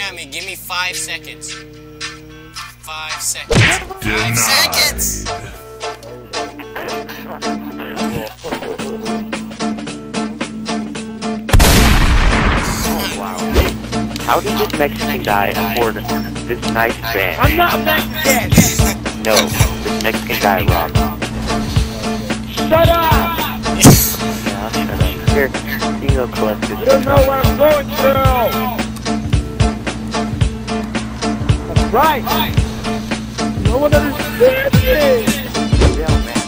at me. Give me five seconds. Five seconds. Five seconds. How did this Mexican guy afford this nice van? I'm not Mexican! No, this Mexican guy robbed. Shut up! Yeah, shut up. Here, you go collect this. You don't know what I'm going through! That's right! No one understands me! Yeah, man,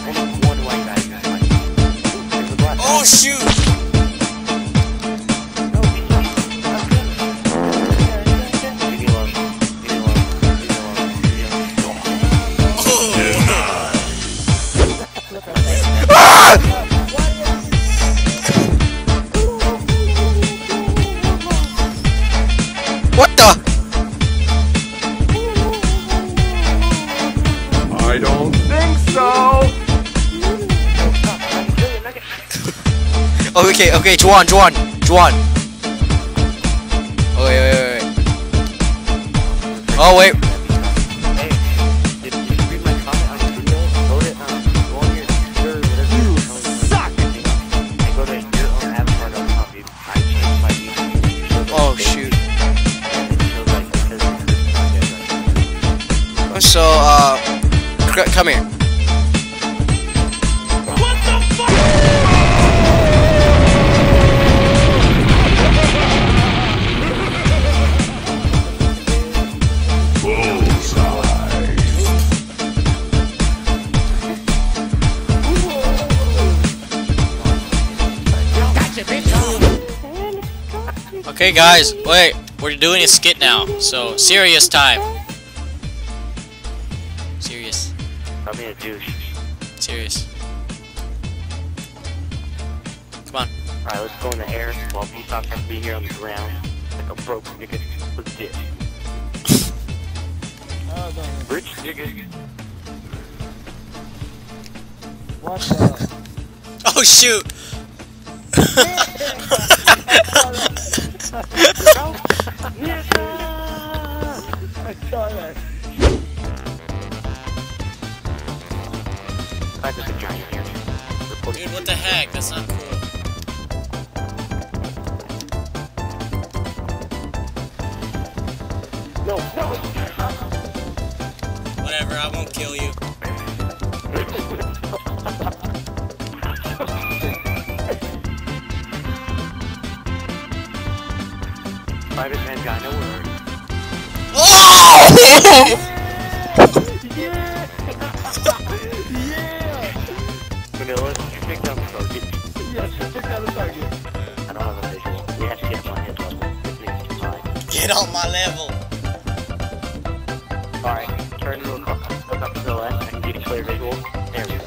so. Oh, okay, okay, Juan, Juan, Juan. Oh, wait, wait, wait, wait. Oh, wait. Hey, did did you read my Okay, guys, wait. We're doing a skit now, so serious time. Serious, I'm being a douche. serious. Come on. Alright, let's go in the air while Vesock has to be here on the ground. Like a broke nigga. Let's dip. Rich nigga. What the? Oh shoot! I saw that. I just a giant here. Reporting. Dude, what the heck? That's not cool. No, no! Whatever, I won't kill you. Private man got no word. Oh! Yeah! yeah! Vanilla, you picked up the target. Yes, check out the target. I don't have a visual. We have to get my head level. This needs too high. Get on my level. Alright, turn to a car. Look up to the left. I can get a clear visual. There we go.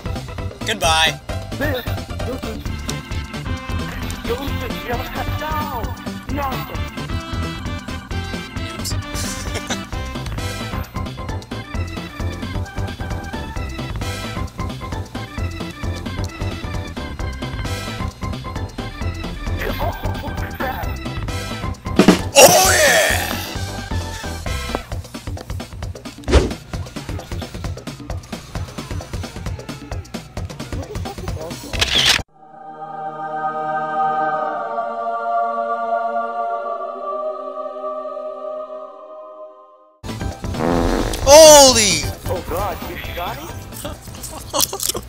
Goodbye. This, this is Joseph, no! No! Oh Holy! Oh god, you shot him?